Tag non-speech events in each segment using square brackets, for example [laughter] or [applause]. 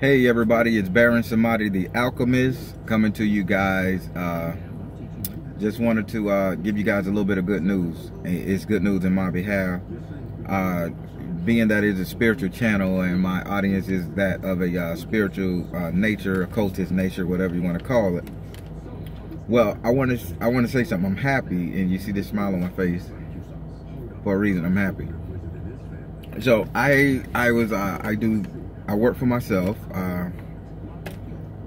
Hey everybody, it's Baron Samedi the Alchemist coming to you guys. Uh, just wanted to uh, give you guys a little bit of good news. It's good news in my behalf. Uh, being that it's a spiritual channel and my audience is that of a uh, spiritual uh, nature, occultist nature, whatever you want to call it. Well, I want to I want to say something. I'm happy, and you see this smile on my face for a reason. I'm happy. So I I was uh, I do I work for myself. Uh,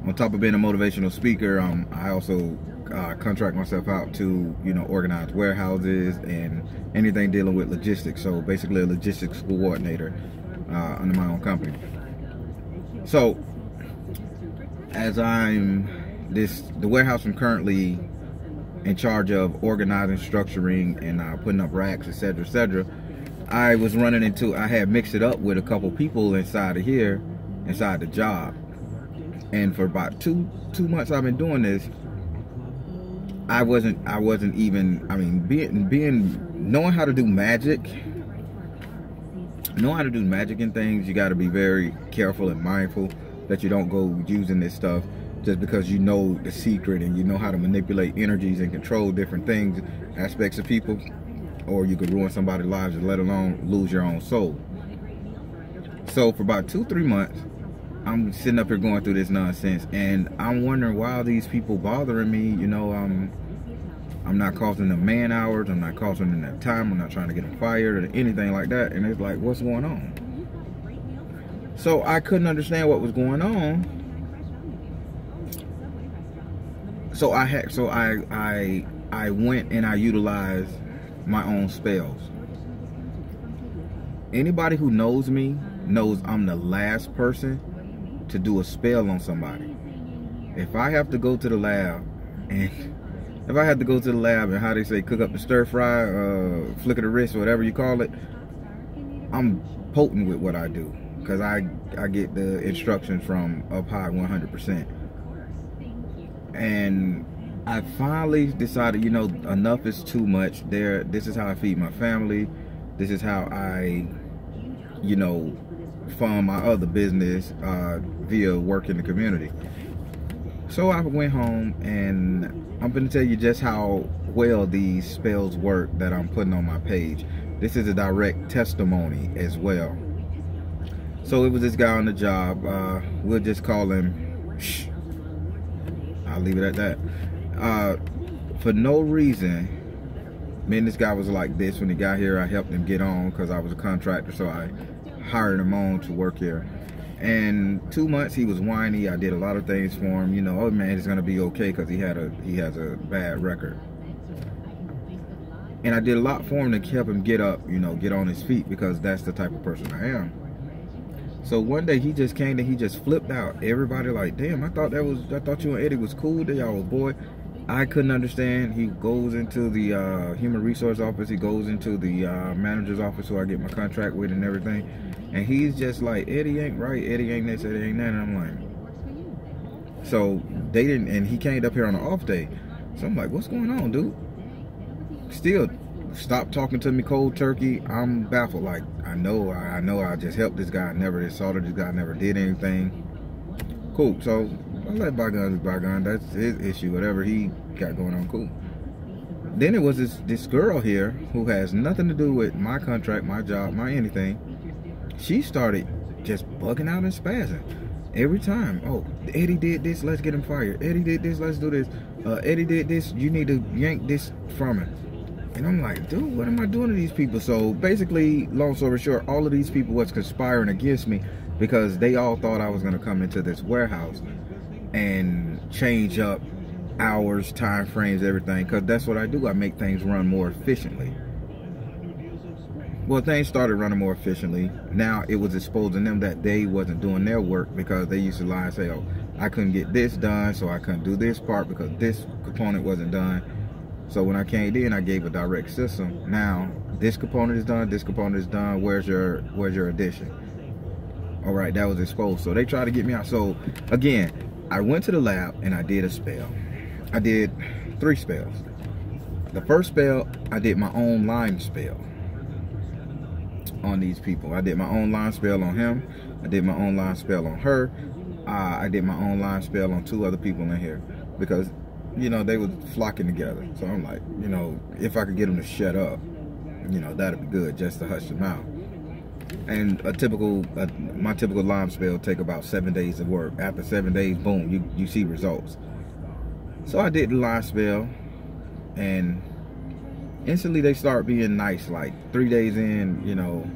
on top of being a motivational speaker, um, I also uh, contract myself out to you know organize warehouses and anything dealing with logistics. So basically, a logistics coordinator uh, under my own company. So as I'm this the warehouse I'm currently in charge of organizing, structuring, and uh, putting up racks, etc., etc. I was running into I had mixed it up with a couple people inside of here, inside the job, and for about two two months I've been doing this I wasn't I wasn't even I mean being being knowing how to do magic knowing how to do magic and things you got to be very careful and mindful that you don't go using this stuff just because you know the secret and you know how to manipulate energies and control different things aspects of people or you could ruin somebody's lives let alone lose your own soul so for about two three months I'm sitting up here going through this nonsense and I'm wondering why these people bothering me, you know, um, I'm not costing them man hours, I'm not costing them that time, I'm not trying to get them fired or anything like that. And it's like, what's going on? So I couldn't understand what was going on. So I had, so I, I, I went and I utilized my own spells. Anybody who knows me knows I'm the last person to do a spell on somebody. If I have to go to the lab and [laughs] if I have to go to the lab and how they say cook up the stir fry, uh, flick of the wrist, whatever you call it, I'm potent with what I do because I I get the instructions from up high 100%. And I finally decided, you know, enough is too much. There, this is how I feed my family. This is how I, you know, fund my other business uh, via work in the community. So I went home and I'm going to tell you just how well these spells work that I'm putting on my page. This is a direct testimony as well. So it was this guy on the job. Uh, we'll just call him Shh. I'll leave it at that. Uh, for no reason, man, this guy was like this when he got here. I helped him get on because I was a contractor, so I hired him on to work here. And two months he was whiny. I did a lot of things for him. You know, oh man, it's gonna be okay because he had a he has a bad record. And I did a lot for him to help him get up, you know, get on his feet because that's the type of person I am. So one day he just came and he just flipped out. Everybody like, damn, I thought that was I thought you and Eddie was cool. That y'all was boy. I couldn't understand. He goes into the uh, human resource office. He goes into the uh, manager's office who I get my contract with and everything. And he's just like, Eddie ain't right. Eddie ain't this. Eddie ain't that. And I'm like, so they didn't. And he came up here on an off day. So I'm like, what's going on, dude? Still, stop talking to me cold turkey. I'm baffled. Like, I know, I know I just helped this guy. I never assaulted this guy. never did anything. Cool. So I let bygones be bygones. That's his issue. Whatever he got going on, cool. Then it was this this girl here who has nothing to do with my contract, my job, my anything. She started just bugging out and spazzing every time. Oh, Eddie did this, let's get him fired. Eddie did this, let's do this. Uh, Eddie did this, you need to yank this from him. And I'm like, dude, what am I doing to these people? So basically, long story short, all of these people was conspiring against me because they all thought I was gonna come into this warehouse and change up hours, time frames, everything. Because that's what I do. I make things run more efficiently. Well, things started running more efficiently. Now it was exposing them that they wasn't doing their work because they used to lie and say, "Oh, I couldn't get this done, so I couldn't do this part because this component wasn't done." So when I came in, I gave a direct system. Now this component is done, this component is done. Where's your Where's your addition? All right, that was exposed. So they tried to get me out. So again, I went to the lab and I did a spell. I did three spells. The first spell, I did my own line spell on these people. I did my own line spell on him. I did my online spell on her. Uh, I did my online spell on two other people in here because, you know, they were flocking together. So I'm like, you know, if I could get them to shut up, you know, that'd be good just to hush them out. And a typical, uh, my typical lime spell take about seven days of work. After seven days, boom, you, you see results. So I did the Lyme spell and instantly they start being nice. Like three days in, you know,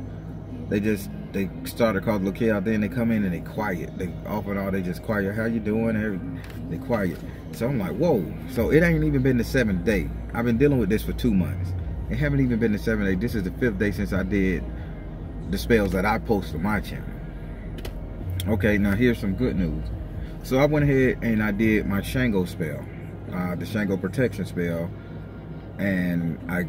they just they start started calling look out then they come in and they quiet. They off and all they just quiet. How you doing? They quiet. So i'm like whoa. So it ain't even been the seventh day. I've been dealing with this for two months. It haven't even been the seventh day. This is the fifth day since i did the spells that i post on my channel okay now here's some good news so i went ahead and i did my shango spell uh, the shango protection spell and I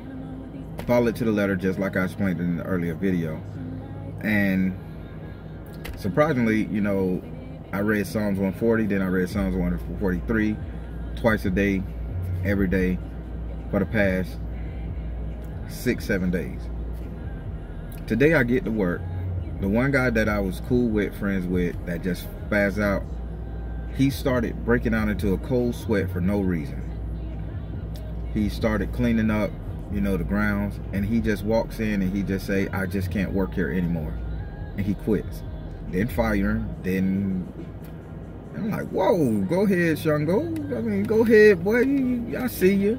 followed to the letter just like I explained in the earlier video. And surprisingly, you know, I read Psalms 140, then I read Psalms 143 twice a day, every day for the past six, seven days. Today I get to work. The one guy that I was cool with, friends with, that just spazzed out, he started breaking out into a cold sweat for no reason. He started cleaning up you know the grounds and he just walks in and he just say i just can't work here anymore. And he quits. Then fire him. Then i'm like whoa go ahead shango. I mean go ahead boy. I see you.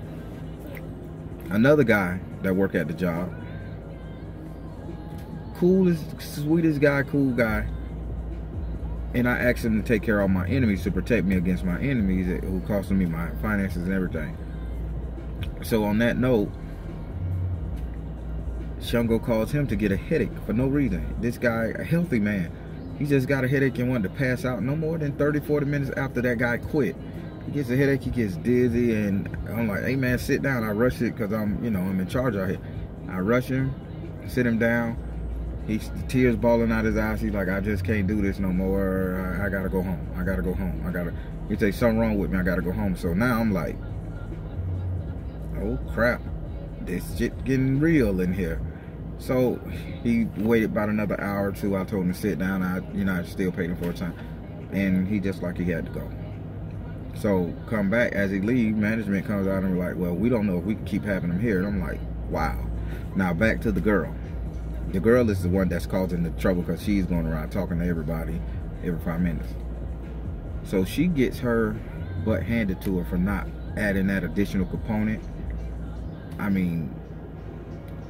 Another guy that worked at the job coolest sweetest guy cool guy and I asked him to take care of my enemies to protect me against my enemies who costing me my finances and everything. So on that note, Shango calls him to get a headache for no reason. This guy, a healthy man, he just got a headache and wanted to pass out no more than 30, 40 minutes after that guy quit. He gets a headache, he gets dizzy, and I'm like, hey man, sit down. I rush it because I'm, you know, I'm in charge out here. I rush him, sit him down. He's tears balling out his eyes. He's like, I just can't do this no more. I, I gotta go home. I gotta go home. I gotta. He say something wrong with me. I gotta go home. So now I'm like, oh crap, this shit getting real in here. So he waited about another hour or two. I told him to sit down. I, you know, I still paid him for a time. And he just like he had to go. So come back as he leave, management comes out and we're like, well, we don't know if we can keep having him here. And I'm like, wow. Now back to the girl. The girl is the one that's causing the trouble because she's going around talking to everybody every five minutes. So she gets her butt handed to her for not adding that additional component I mean,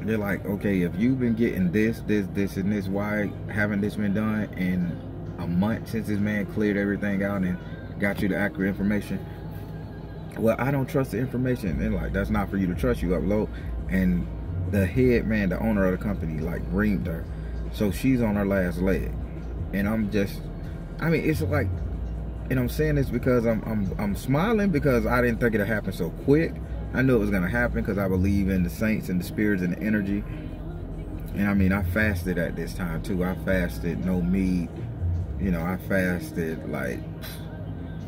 they're like, okay, if you've been getting this, this, this, and this, why haven't this been done in a month since this man cleared everything out and got you the accurate information? Well, I don't trust the information. And like, that's not for you to trust. You upload, and the head man, the owner of the company, like reamed her, so she's on her last leg. And I'm just, I mean, it's like, and I'm saying this because I'm I'm I'm smiling because I didn't think it'd happen so quick I knew it was gonna happen because I believe in the saints and the spirits and the energy. And I mean, I fasted at this time too. I fasted no meat. You know, I fasted like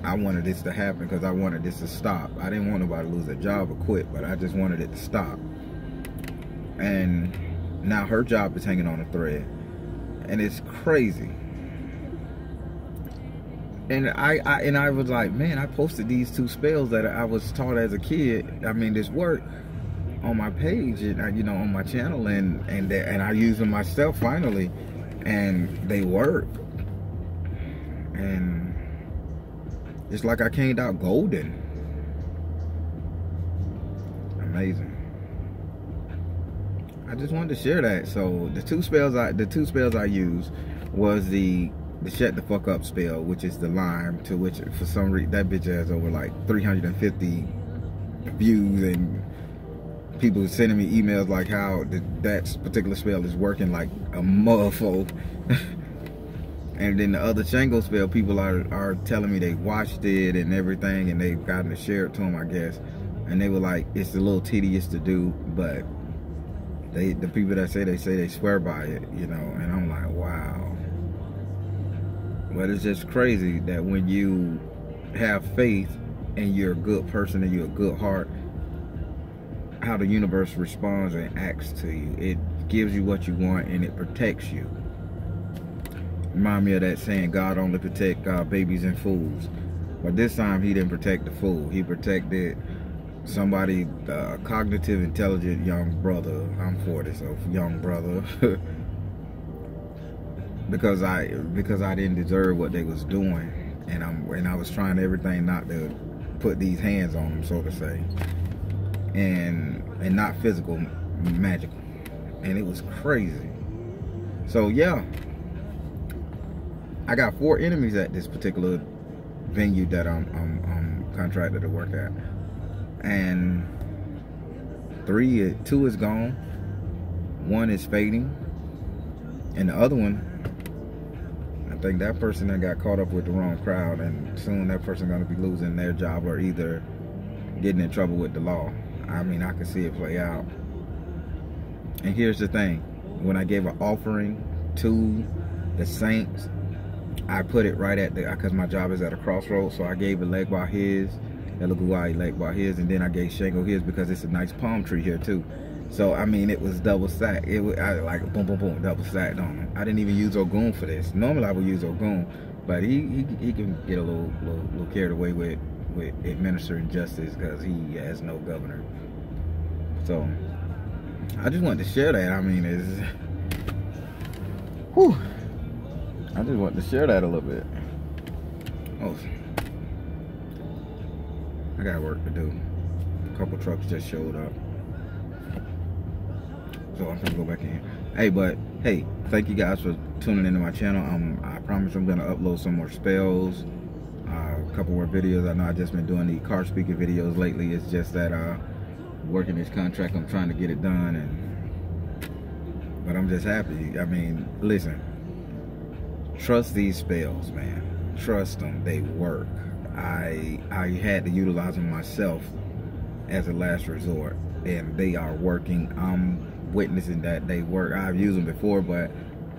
I wanted this to happen because I wanted this to stop. I didn't want nobody to lose their job or quit, but I just wanted it to stop. And now her job is hanging on a thread. And it's crazy and I, I, and I was like, man, I posted these two spells that I was taught as a kid. I mean, this work on my page, and uh, you know, on my channel, and and and I use them myself finally, and they work. And it's like I came out golden. Amazing. I just wanted to share that. So the two spells I the two spells I used was the the shut the fuck up spell, which is the Lyme, to which for some reason that bitch has over like 350 views and people sending me emails like how the, that particular spell is working like a motherfucker. [laughs] and then the other Shango spell, people are, are telling me they watched it and everything and they've gotten to share it to them, I guess. And they were like, it's a little tedious to do, but they the people that say they say they swear by it, you know, and I'm like, wow. But it's just crazy that when you have faith and you're a good person and you're a good heart, how the universe responds and acts to you. It gives you what you want and it protects you. remind me of that saying, God only protect uh, babies and fools. But this time he didn't protect the fool. He protected somebody, uh, cognitive, intelligent young brother. I'm 40, so young brother. [laughs] because I because I didn't deserve what they was doing, and I'm and I was trying everything not to put these hands on them, so to say, and and not physical, magical, and it was crazy. So yeah, I got four enemies at this particular venue that I'm, I'm, I'm contracted to work at, and three, two is gone, one is fading, and the other one I think that person that got caught up with the wrong crowd and soon that person gonna be losing their job or either getting in trouble with the law. I mean, I can see it play out. And here's the thing. When I gave an offering to the saints, I put it right at the, because my job is at a crossroads, so I gave a leg by his, Elegua leg bought his, and then I gave Shango his because it's a nice palm tree here too. So I mean, it was double stacked. It was I, like boom, boom, boom, double stacked on him. I didn't even use Ogun for this. Normally I would use Ogun, but he he, he can get a little, little, little carried away with with administering justice because he has no governor. So I just wanted to share that. I mean, it's [laughs] whew. I just wanted to share that a little bit. Oh, I got work to do. A couple trucks just showed up. So I'm gonna go back in. Hey, but hey, thank you guys for tuning into my channel. Um, I promise I'm gonna upload some more spells, uh, a couple more videos. I know I've just been doing the car speaker videos lately. It's just that uh, working this contract, I'm trying to get it done, and but I'm just happy. I mean, listen, trust these spells, man. Trust them. They work. I I had to utilize them myself as a last resort, and they are working. I'm witnessing that they work. I've used them before, but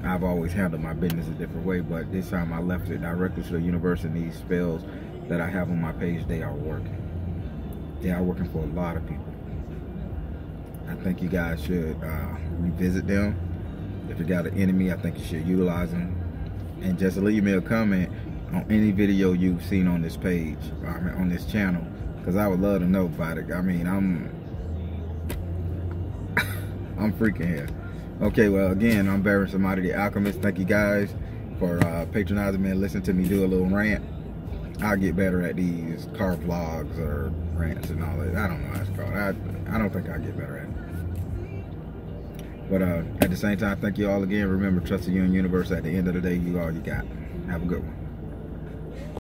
I've always handled my business a different way. But this time I left it directly to the universe, and these spells that I have on my page, they are working. They are working for a lot of people. I think you guys should uh, revisit them. If you got an enemy, I think you should utilize them. And just leave me a comment on any video you've seen on this page, I mean, on this channel, because I would love to know about it. I mean, I'm [laughs] I'm freaking here. Okay, well, again, I'm Baron Samedi, the Alchemist. Thank you guys for uh, patronizing me and listening to me do a little rant. I'll get better at these car vlogs or rants and all that. I don't know how it's called. I, I don't think I'll get better at it. But uh, at the same time, thank you all again. Remember, trust the universe. At the end of the day, you all you got. Have a good one.